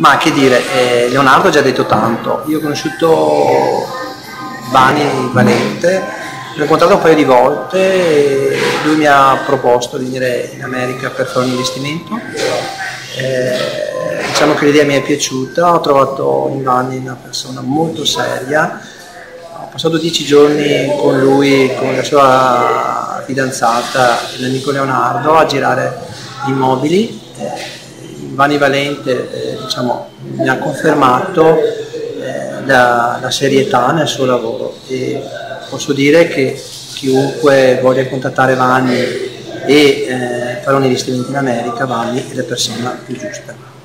Ma che dire, eh, Leonardo ha già detto tanto. Io ho conosciuto Vani Valente, l'ho incontrato un paio di volte, lui mi ha proposto di venire in America per fare un investimento. Eh, diciamo che l'idea mi è piaciuta, ho trovato in Vanni una persona molto seria, ho passato dieci giorni con lui, con la sua fidanzata, l'amico Leonardo, a girare immobili. Eh, Vani Valente eh, diciamo, mi ha confermato eh, la, la, serietà nel suo lavoro e posso dire che chiunque voglia contattare Vanni e eh, fare un investimento in America, Vanni è la persona più giusta.